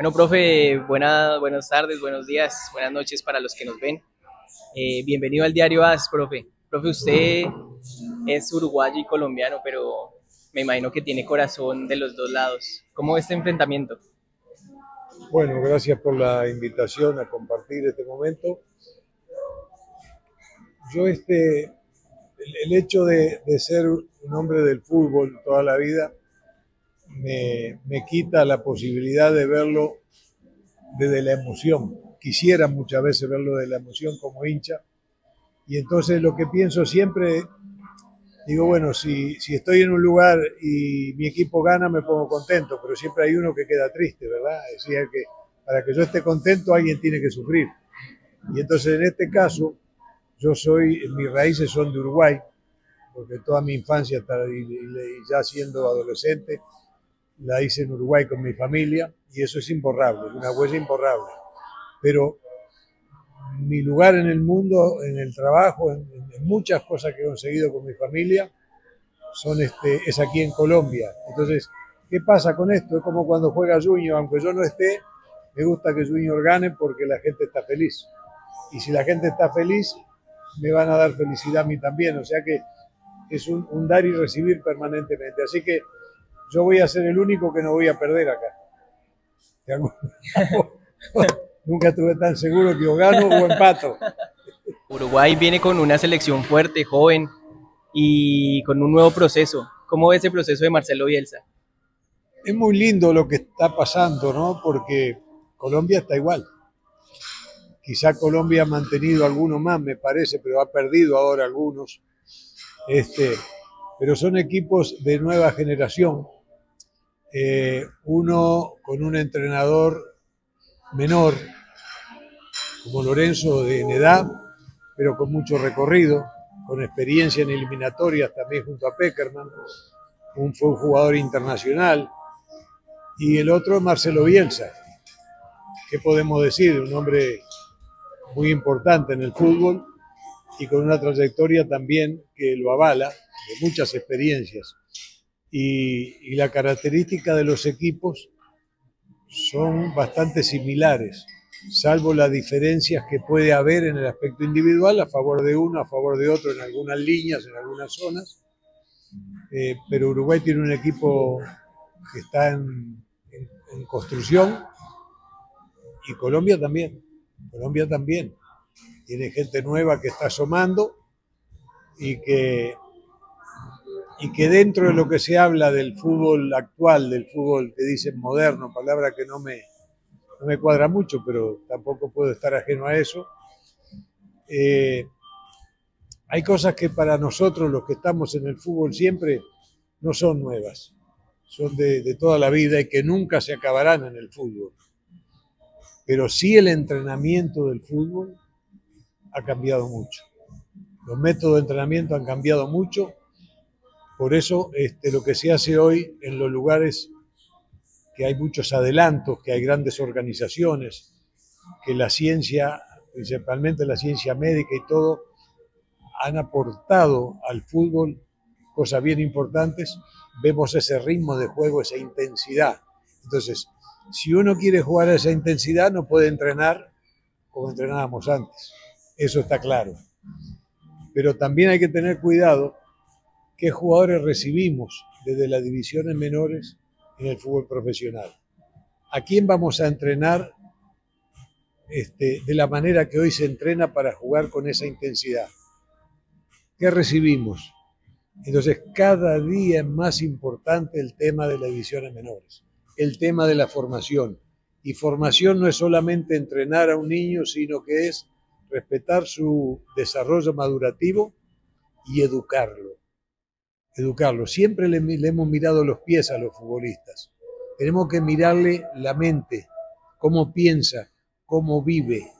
Bueno, profe, buenas, tardes, buenos días, buenas noches para los que nos ven. Eh, bienvenido al diario AS, profe. Profe, usted es uruguayo y colombiano, pero me imagino que tiene corazón de los dos lados. ¿Cómo ve este enfrentamiento? Bueno, gracias por la invitación a compartir este momento. Yo este, el, hecho de, ser un hombre del fútbol toda la vida me, me quita la posibilidad de verlo desde la emoción. Quisiera muchas veces verlo de la emoción como hincha. Y entonces lo que pienso siempre, digo, bueno, si, si estoy en un lugar y mi equipo gana, me pongo contento, pero siempre hay uno que queda triste, ¿verdad? Es decir, que para que yo esté contento alguien tiene que sufrir. Y entonces en este caso, yo soy, mis raíces son de Uruguay, porque toda mi infancia, y ya siendo adolescente, la hice en Uruguay con mi familia y eso es imborrable, una huella imborrable. Pero mi lugar en el mundo, en el trabajo, en, muchas cosas que he conseguido con mi familia, son este, es aquí en Colombia. Entonces, ¿qué pasa con esto? Es como cuando juega Junior, aunque yo no esté, me gusta que Junior gane porque la gente está feliz. Y si la gente está feliz, me van a dar felicidad a mí también. O sea que es un dar y recibir permanentemente. Así que yo voy a ser el único que no voy a perder acá. Nunca estuve tan seguro que o gano o empato. Uruguay viene con una selección fuerte, joven y con un nuevo proceso. ¿Cómo ve ese proceso de Marcelo Bielsa? Es muy lindo lo que está pasando, ¿no? Porque Colombia está igual. Quizá Colombia ha mantenido algunos más, me parece, pero ha perdido ahora algunos. Este, pero son equipos de nueva generación eh, uno con un entrenador menor, como Lorenzo de en edad, pero con mucho recorrido, con experiencia en eliminatorias también junto a Peckerman, un, fue un jugador internacional, y el otro Marcelo Bielsa, ¿qué podemos decir? Un hombre muy importante en el fútbol y con una trayectoria también que lo avala, de muchas experiencias y, la característica de los equipos son bastante similares, salvo las diferencias que puede haber en el aspecto individual, a favor de uno, a favor de otro en algunas líneas, en algunas zonas. Eh, pero Uruguay tiene un equipo que está en, en, construcción y Colombia también. Colombia también. Tiene gente nueva que está asomando y que y que dentro de lo que se habla del fútbol actual, del fútbol que dicen moderno, palabra que no me, no me cuadra mucho, pero tampoco puedo estar ajeno a eso, eh, hay cosas que para nosotros, los que estamos en el fútbol siempre, no son nuevas, son de, de toda la vida y que nunca se acabarán en el fútbol. Pero sí el entrenamiento del fútbol ha cambiado mucho. Los métodos de entrenamiento han cambiado mucho por eso este, lo que se hace hoy en los lugares que hay muchos adelantos, que hay grandes organizaciones, que la ciencia, principalmente la ciencia médica y todo, han aportado al fútbol cosas bien importantes, vemos ese ritmo de juego, esa intensidad. Entonces, si uno quiere jugar a esa intensidad, no puede entrenar como entrenábamos antes. Eso está claro. Pero también hay que tener cuidado qué jugadores recibimos desde las divisiones menores en el fútbol profesional. ¿A quién vamos a entrenar este, de la manera que hoy se entrena para jugar con esa intensidad? ¿Qué recibimos? Entonces, cada día es más importante el tema de las divisiones menores, el tema de la formación. Y formación no es solamente entrenar a un niño, sino que es respetar su desarrollo madurativo y educarlo educarlo. Siempre le, hemos mirado los pies a los futbolistas. Tenemos que mirarle la mente, cómo piensa, cómo vive,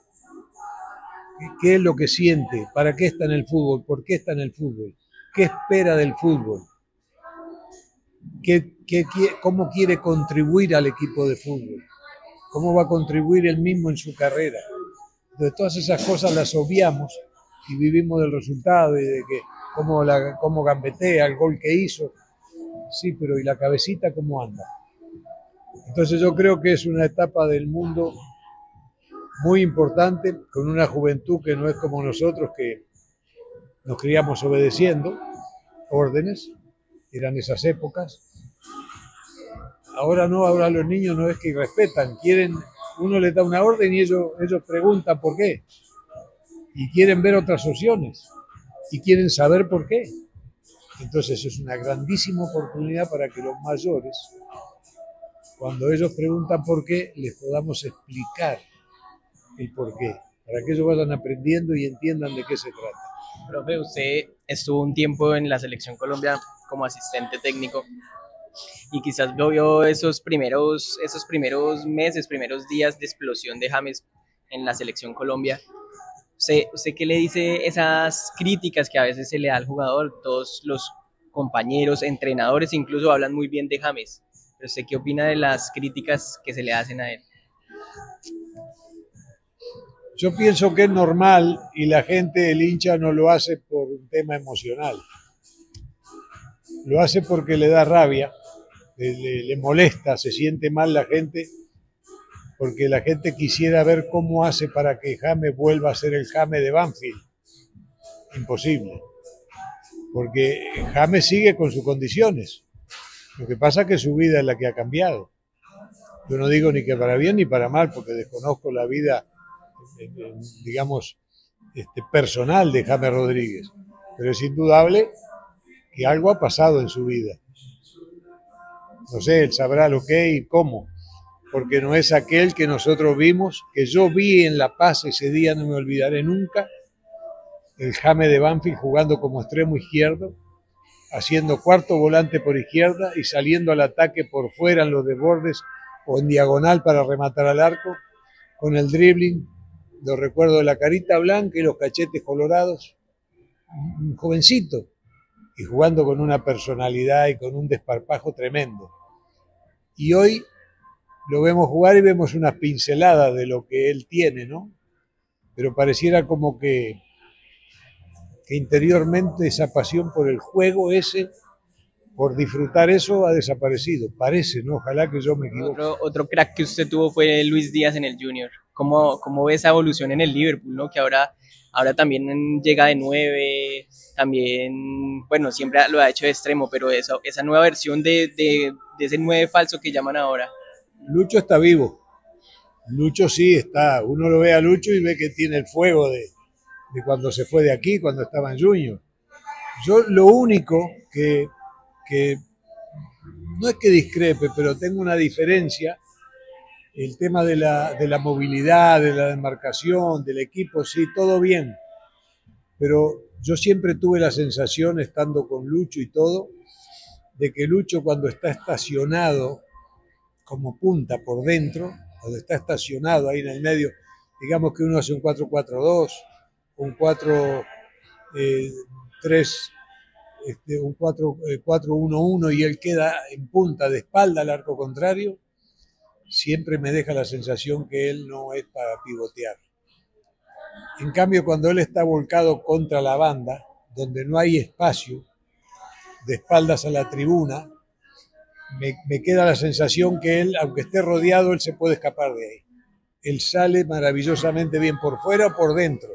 qué es lo que siente, para qué está en el fútbol, por qué está en el fútbol, qué espera del fútbol, qué, cómo quiere contribuir al equipo de fútbol, cómo va a contribuir él mismo en su carrera. Entonces todas esas cosas las obviamos y vivimos del resultado y de que cómo, la, cómo gambetea, el gol que hizo. Sí, pero ¿y la cabecita cómo anda? Entonces yo creo que es una etapa del mundo muy importante, con una juventud que no es como nosotros, que nos criamos obedeciendo órdenes, eran esas épocas. Ahora no, ahora los niños no es que respetan, quieren, uno les da una orden y ellos, ellos preguntan por qué. Y quieren ver otras opciones. Y quieren saber por qué. Entonces es una grandísima oportunidad para que los mayores, cuando ellos preguntan por qué, les podamos explicar el por qué, para que ellos vayan aprendiendo y entiendan de qué se trata. Profe, usted estuvo un tiempo en la selección Colombia como asistente técnico y quizás vio esos primeros, esos primeros meses, primeros días de explosión de James en la selección Colombia. ¿Usted, ¿Usted qué le dice esas críticas que a veces se le da al jugador? Todos los compañeros, entrenadores incluso hablan muy bien de James. Pero ¿Usted qué opina de las críticas que se le hacen a él? Yo pienso que es normal y la gente, el hincha, no lo hace por un tema emocional. Lo hace porque le da rabia, le, le, molesta, se siente mal la gente, porque la gente quisiera ver cómo hace para que James vuelva a ser el James de Banfield. Imposible. Porque James sigue con sus condiciones. Lo que pasa es que su vida es la que ha cambiado. Yo no digo ni que para bien ni para mal, porque desconozco la vida digamos, este, personal de James Rodríguez, pero es indudable que algo ha pasado en su vida. No sé, él sabrá lo que y cómo, porque no es aquel que nosotros vimos, que yo vi en La Paz ese día, no me olvidaré nunca, el James de Banfield jugando como extremo izquierdo, haciendo cuarto volante por izquierda y saliendo al ataque por fuera en los desbordes o en diagonal para rematar al arco, con el dribbling, lo recuerdo de la carita blanca y los cachetes colorados, un jovencito, y jugando con una personalidad y con un desparpajo tremendo. Y hoy lo vemos jugar y vemos unas pinceladas de lo que él tiene, ¿no? Pero pareciera como que, que interiormente esa pasión por el juego ese, por disfrutar eso, ha desaparecido. Parece, ¿no? Ojalá que yo me equivoque. Otro, crack que usted tuvo fue Luis Díaz en el Junior cómo, cómo ve esa evolución en el Liverpool, ¿no? Que ahora, ahora también llega de nueve, también, bueno, siempre lo ha hecho de extremo, pero eso, esa nueva versión de, de, de ese nueve falso que llaman ahora. Lucho está vivo. Lucho sí está. Uno lo ve a Lucho y ve que tiene el fuego de, de cuando se fue de aquí, cuando estaba en Junior. Yo lo único que, que no es que discrepe, pero tengo una diferencia el tema de la, de la movilidad, de la demarcación, del equipo, sí, todo bien. Pero yo siempre tuve la sensación, estando con Lucho y todo, de que Lucho cuando está estacionado como punta por dentro, cuando está estacionado ahí en el medio, digamos que uno hace un 4-4-2, un 4-3, este, un 4-1-1 y él queda en punta de espalda al arco contrario, siempre me deja la sensación que él no es para pivotear. En cambio, cuando él está volcado contra la banda, donde no hay espacio, de espaldas a la tribuna, me, queda la sensación que él, aunque esté rodeado, él se puede escapar de ahí. Él sale maravillosamente bien por fuera o por dentro.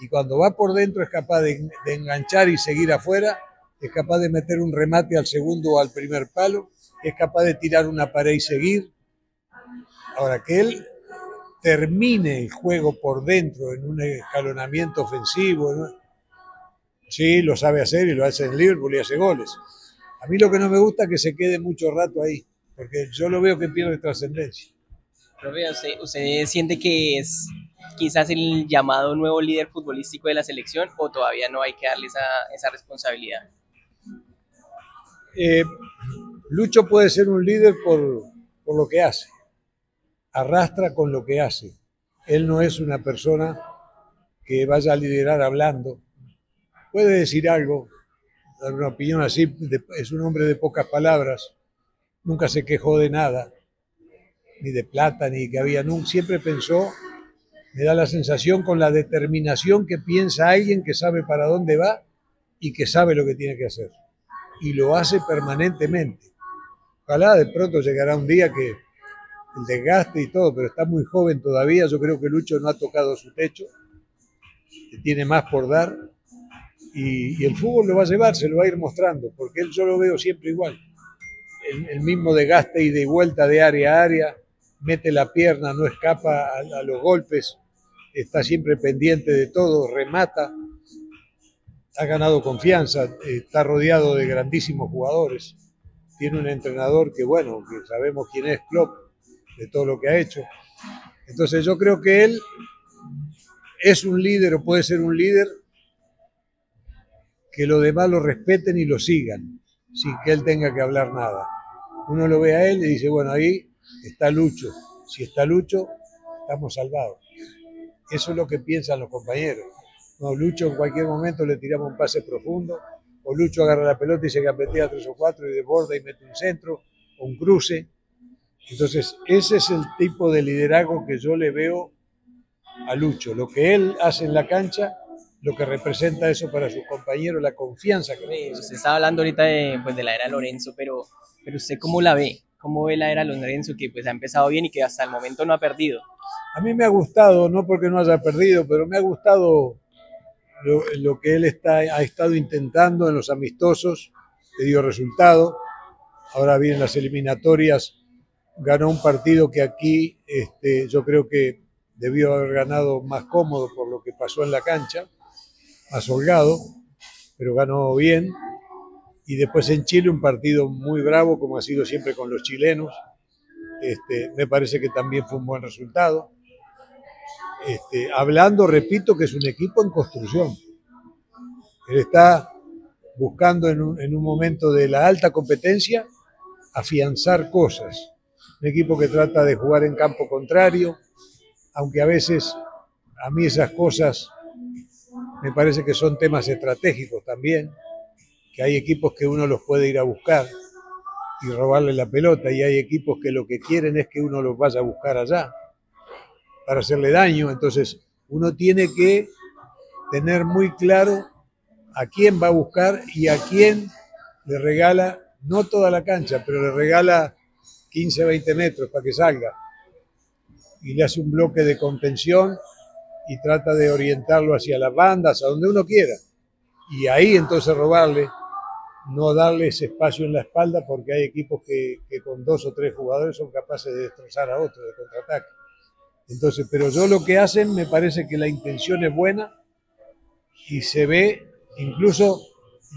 Y cuando va por dentro es capaz de, enganchar y seguir afuera, es capaz de meter un remate al segundo o al primer palo, es capaz de tirar una pared y seguir, Ahora, que él termine el juego por dentro en un escalonamiento ofensivo, sí, lo sabe hacer y lo hace en Liverpool y hace goles. A mí lo que no me gusta es que se quede mucho rato ahí, porque yo lo veo que pierde trascendencia. ¿usted, ¿usted siente que es quizás el llamado nuevo líder futbolístico de la selección o todavía no hay que darle esa, esa responsabilidad? Eh, Lucho puede ser un líder por, por lo que hace arrastra con lo que hace. Él no es una persona que vaya a liderar hablando. Puede decir algo, dar una opinión así, es un hombre de pocas palabras, nunca se quejó de nada, ni de plata, ni que había, nunca, siempre pensó, me da la sensación con la determinación que piensa alguien que sabe para dónde va y que sabe lo que tiene que hacer. Y lo hace permanentemente. Ojalá de pronto llegará un día que el desgaste y todo, pero está muy joven todavía. Yo creo que Lucho no ha tocado su techo, tiene más por dar. Y, el fútbol lo va a llevar, se lo va a ir mostrando, porque él yo lo veo siempre igual. El, mismo desgaste y de vuelta de área a área, mete la pierna, no escapa a los golpes, está siempre pendiente de todo, remata ha ganado confianza, está rodeado de grandísimos jugadores, tiene un entrenador que, bueno, que sabemos quién es Klopp, de todo lo que ha hecho. Entonces yo creo que él es un líder o puede ser un líder que los demás lo respeten y lo sigan, sin que él tenga que hablar nada. Uno lo ve a él y dice, bueno, ahí está Lucho. Si está Lucho, estamos salvados. Eso es lo que piensan los compañeros. No, Lucho en cualquier momento le tiramos un pase profundo, o Lucho agarra la pelota y se gambetea tres o cuatro y desborda y mete un centro, o un cruce. Entonces, ese es el tipo de liderazgo que yo le veo a Lucho. Lo que él hace en la cancha, lo que representa eso para sus compañeros, la confianza que sí, Usted estaba hablando ahorita de, pues, de la era Lorenzo, pero, pero usted cómo la ve? ¿Cómo ve la era Lorenzo que pues ha empezado bien y que hasta el momento no ha perdido? A mí me ha gustado, no porque no haya perdido, pero me ha gustado lo, que él está, ha estado intentando en los amistosos, le dio resultado. Ahora vienen las eliminatorias, ganó un partido que aquí este, yo creo que debió haber ganado más cómodo por lo que pasó en la cancha, más holgado, pero ganó bien. Y después en Chile un partido muy bravo, como ha sido siempre con los chilenos. Este, me parece que también fue un buen resultado. Este, hablando, repito, que es un equipo en construcción. Él está buscando en un, momento de la alta competencia afianzar cosas. Un equipo que trata de jugar en campo contrario, aunque a veces a mí esas cosas me parece que son temas estratégicos también, que hay equipos que uno los puede ir a buscar y robarle la pelota y hay equipos que lo que quieren es que uno los vaya a buscar allá para hacerle daño. Entonces, uno tiene que tener muy claro a quién va a buscar y a quién le regala, no toda la cancha, pero le regala 15, 20 metros para que salga. Y le hace un bloque de contención y trata de orientarlo hacia las bandas, a donde uno quiera. Y ahí entonces robarle, no darle ese espacio en la espalda porque hay equipos que, que con dos o tres jugadores son capaces de destrozar a otro de contraataque. Entonces, pero yo lo que hacen me parece que la intención es buena y se ve, incluso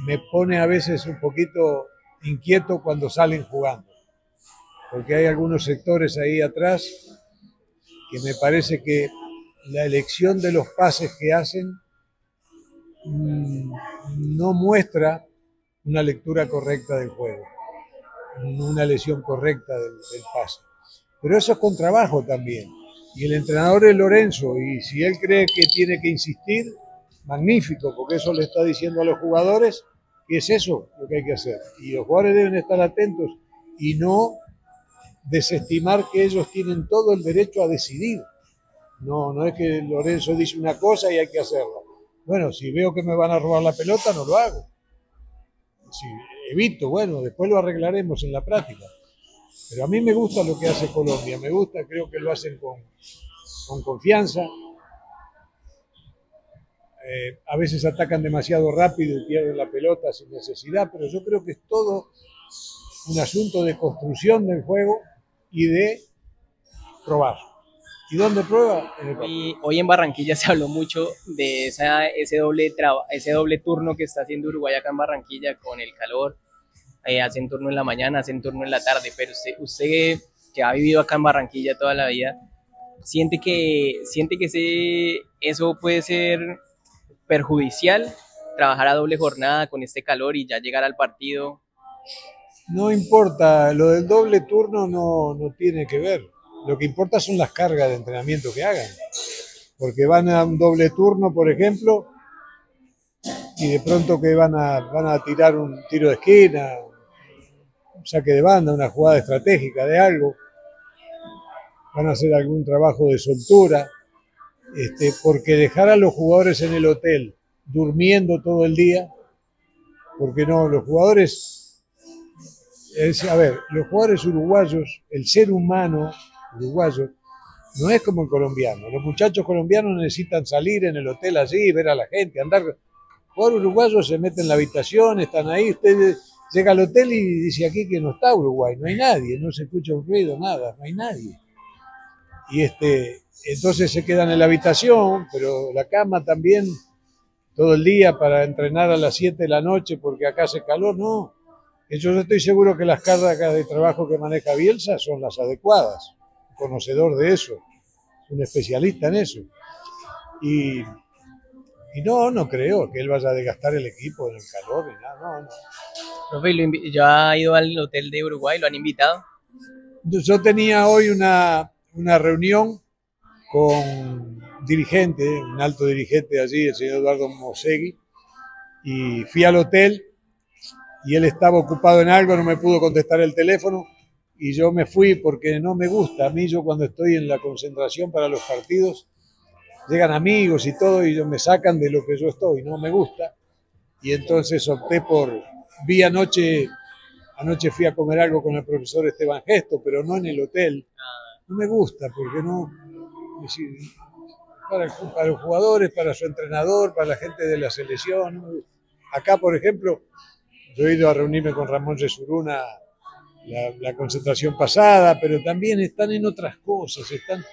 me pone a veces un poquito inquieto cuando salen jugando, porque hay algunos sectores ahí atrás que me parece que la elección de los pases que hacen mm, no muestra una lectura correcta del juego, una lesión correcta del, del pase. Pero eso es con trabajo también y el entrenador es Lorenzo, y si él cree que tiene que insistir, magnífico, porque eso le está diciendo a los jugadores que es eso lo que hay que hacer. Y los jugadores deben estar atentos y no desestimar que ellos tienen todo el derecho a decidir. No, no es que Lorenzo dice una cosa y hay que hacerla. Bueno, si veo que me van a robar la pelota, no lo hago. Si evito, bueno, después lo arreglaremos en la práctica. Pero a mí me gusta lo que hace Colombia, me gusta, creo que lo hacen con, con confianza. Eh, a veces atacan demasiado rápido y pierden la pelota sin necesidad, pero yo creo que es todo un asunto de construcción del juego y de probar. ¿Y dónde prueba? y hoy en Barranquilla se habló mucho de esa, ese, doble ese doble turno que está haciendo Uruguay acá en Barranquilla con el calor, eh, hacen turno en la mañana, hacen turno en la tarde, pero usted, usted que ha vivido acá en Barranquilla toda la vida, siente que, siente que ese, eso puede ser perjudicial, trabajar a doble jornada con este calor y ya llegar al partido. No importa, lo del doble turno no, no tiene que ver. Lo que importa son las cargas de entrenamiento que hagan. Porque van a un doble turno, por ejemplo, y de pronto que van a, van a tirar un tiro de esquina, un saque de banda, una jugada estratégica de algo, van a hacer algún trabajo de soltura, este, porque dejar a los jugadores en el hotel durmiendo todo el día, porque no, los jugadores, a ver, los jugadores uruguayos, el ser humano uruguayo, no es como el colombiano. Los muchachos colombianos necesitan salir en el hotel allí, ver a la gente, andar. Por uruguayos se meten en la habitación, están ahí, usted llega al hotel y dice aquí que no está Uruguay, no hay nadie, no se escucha un ruido, nada, no hay nadie. Y este, entonces se quedan en la habitación, pero la cama también todo el día para entrenar a las 7 de la noche porque acá hace calor, no. Yo estoy seguro que las cargas de trabajo que maneja Bielsa son las adecuadas conocedor de eso, un especialista en eso. Y, y no, no creo que él vaya a desgastar el equipo en el calor ni nada, no, no. Profe, ¿ya ha ido al hotel de Uruguay? ¿Lo han invitado? Yo tenía hoy una, una reunión con dirigente, un alto dirigente allí, el señor Eduardo Mosegui, y fui al hotel y él estaba ocupado en algo, no me pudo contestar el teléfono y yo me fui porque no me gusta. A mí yo cuando estoy en la concentración para los partidos, llegan amigos y todo y me sacan de lo que yo estoy, no me gusta. Y entonces opté por, vi anoche, anoche fui a comer algo con el profesor Esteban Gesto, pero no en el hotel. No me gusta porque no, para, para los jugadores, para su entrenador, para la gente de la selección. Acá, por ejemplo, yo he ido a reunirme con Ramón Resuruna la, concentración pasada, pero también están en otras cosas, están...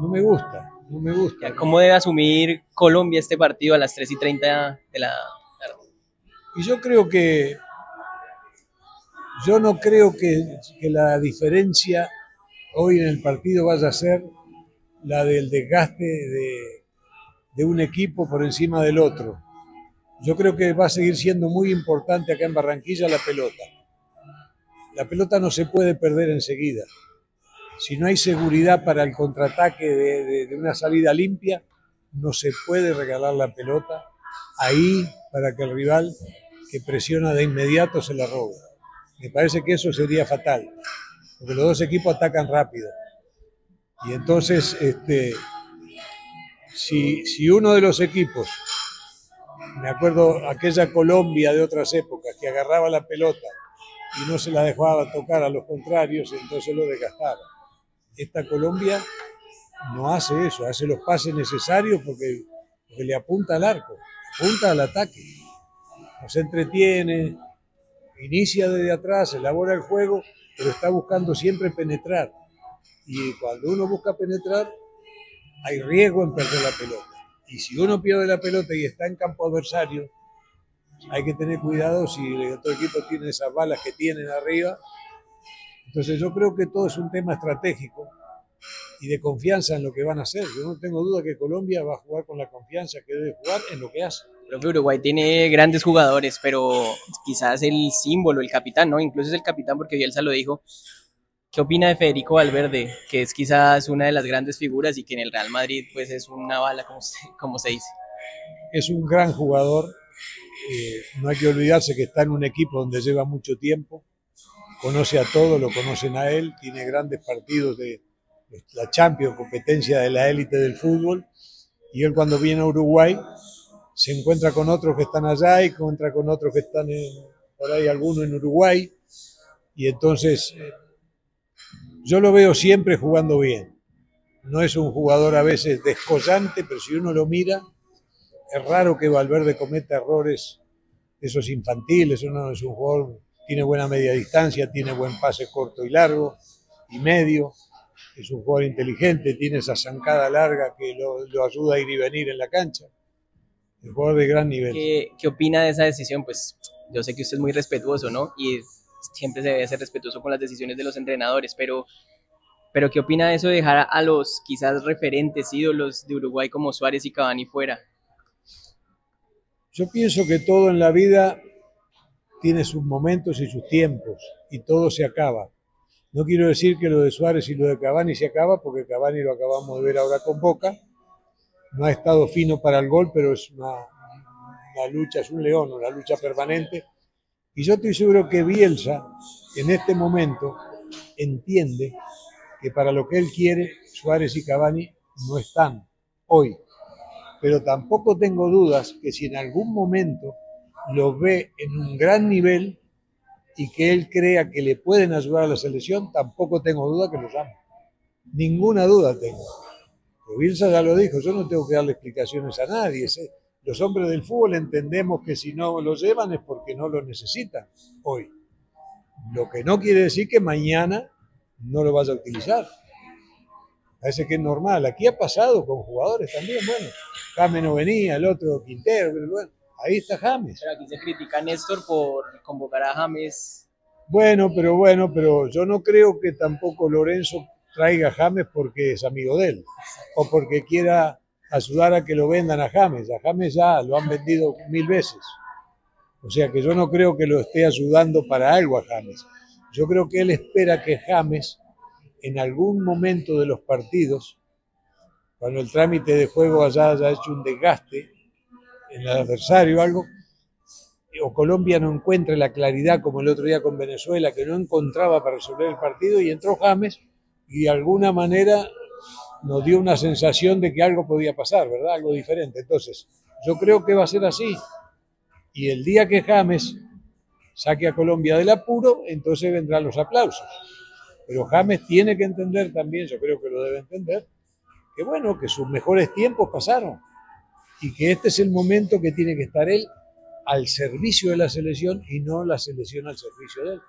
No me gusta, no me gusta. ¿Cómo debe asumir Colombia este partido a las 3 y 30 de la tarde? Y yo creo que... Yo no creo que, que la diferencia hoy en el partido vaya a ser la del desgaste de, de un equipo por encima del otro. Yo creo que va a seguir siendo muy importante acá en Barranquilla la pelota. La pelota no se puede perder enseguida. Si no hay seguridad para el contraataque de, una salida limpia, no se puede regalar la pelota ahí para que el rival que presiona de inmediato se la robe. Me parece que eso sería fatal, porque los dos equipos atacan rápido. Y entonces, este, si, si uno de los equipos, me acuerdo aquella Colombia de otras épocas, que agarraba la pelota y no se la dejaba tocar a los contrarios, entonces lo desgastaba. Esta Colombia no hace eso, hace los pases necesarios porque, le apunta al arco, apunta al ataque, no se entretiene, inicia desde atrás, elabora el juego, pero está buscando siempre penetrar. Y cuando uno busca penetrar, hay riesgo en perder la pelota. Y si uno pierde la pelota y está en campo adversario, hay que tener cuidado si el otro equipo tiene esas balas que tienen arriba. Entonces yo creo que todo es un tema estratégico y de confianza en lo que van a hacer. Yo no tengo duda que Colombia va a jugar con la confianza que debe jugar en lo que hace. Profe, Uruguay tiene grandes jugadores, pero quizás el símbolo, el capitán, ¿no? Incluso es el capitán porque Bielsa lo dijo. ¿Qué opina de Federico Valverde, que es quizás una de las grandes figuras y que en el Real Madrid pues es una bala, como como se dice? Es un gran jugador, eh, no hay que olvidarse que está en un equipo donde lleva mucho tiempo, conoce a todos, lo conocen a él, tiene grandes partidos de la Champions, competencia de la élite del fútbol, y él cuando viene a Uruguay se encuentra con otros que están allá y encuentra con otros que están por ahí, algunos en Uruguay, y entonces eh, yo lo veo siempre jugando bien. No es un jugador a veces descollante, pero si uno lo mira, es raro que Valverde cometa errores esos infantiles, uno es un jugador, tiene buena media distancia, tiene buen pase corto y largo y medio, es un jugador inteligente, tiene esa zancada larga que lo, ayuda a ir y venir en la cancha. Es un jugador de gran nivel. ¿Qué, ¿Qué, opina de esa decisión? Pues yo sé que usted es muy respetuoso, ¿no? Y siempre se debe ser respetuoso con las decisiones de los entrenadores, pero, pero ¿qué opina de eso de dejar a los quizás referentes, ídolos de Uruguay como Suárez y Cavani fuera? Yo pienso que todo en la vida tiene sus momentos y sus tiempos y todo se acaba. No quiero decir que lo de Suárez y lo de Cavani se acaba, porque Cavani lo acabamos de ver ahora con Boca. No ha estado fino para el gol, pero es una, lucha, es un león, una lucha permanente. Y yo estoy seguro que Bielsa, en este momento, entiende que para lo que él quiere, Suárez y Cavani no están hoy pero tampoco tengo dudas que si en algún momento lo ve en un gran nivel y que él crea que le pueden ayudar a la selección, tampoco tengo duda que lo llame. Ninguna duda tengo. Bielsa ya lo dijo, yo no tengo que darle explicaciones a nadie. Los hombres del fútbol entendemos que si no lo llevan es porque no lo necesitan hoy. Lo que no quiere decir que mañana no lo vaya a utilizar. Parece que es normal. Aquí ha pasado con jugadores también. Bueno, James no venía, el otro Quintero, pero bueno, ahí está James. Pero aquí se critica a Néstor por convocar a James. Bueno, pero bueno, pero yo no creo que tampoco Lorenzo traiga a James porque es amigo de él o porque quiera ayudar a que lo vendan a James. A James ya lo han vendido mil veces. O sea que yo no creo que lo esté ayudando para algo a James. Yo creo que él espera que James en algún momento de los partidos, cuando el trámite de juego allá haya hecho un desgaste en el adversario o algo, o Colombia no encuentre la claridad como el otro día con Venezuela, que no encontraba para resolver el partido, y entró James y de alguna manera nos dio una sensación de que algo podía pasar, ¿verdad? Algo diferente. Entonces, yo creo que va a ser así. Y el día que James saque a Colombia del apuro, entonces vendrán los aplausos. Pero James tiene que entender también, yo creo que lo debe entender, que bueno, que sus mejores tiempos pasaron y que este es el momento que tiene que estar él al servicio de la selección y no la selección al servicio de él.